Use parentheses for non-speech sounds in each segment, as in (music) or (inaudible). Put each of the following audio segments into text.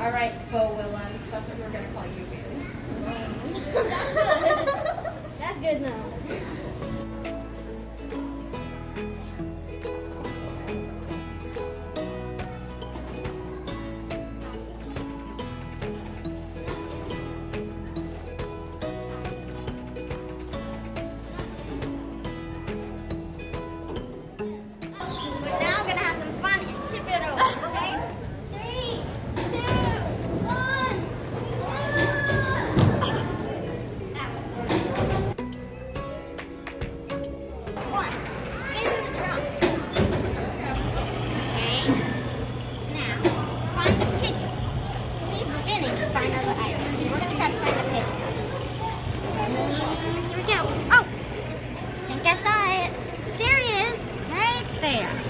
All right, Bo Willems. That's what we're gonna call you, Bailey. (laughs) That's good. That's good enough. To find items. We're gonna try to find the. Mm, Here we go. Oh! I think I saw it. There he is. Right there.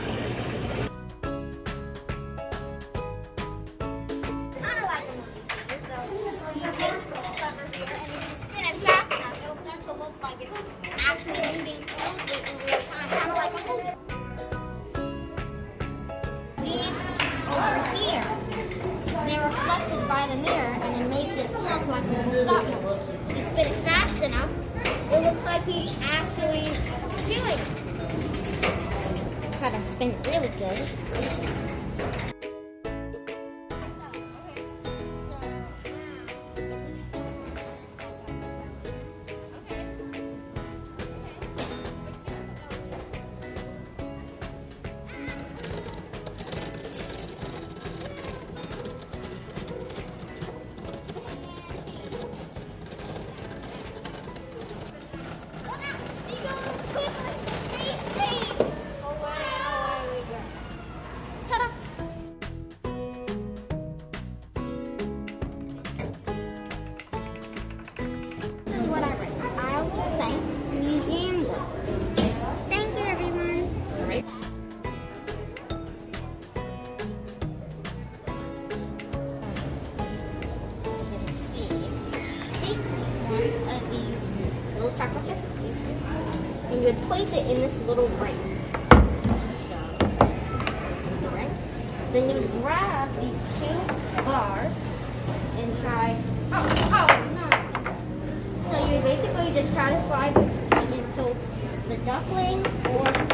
Reflected by the mirror, and it makes it look like a little stop motion. If you spin it fast enough, it looks like he's actually doing it. Try to spin it really good. And you would place it in this little ring. So, it the ring. Then you would grab these two bars and try. Oh, oh no! So you would basically just try to slide cookie into the duckling or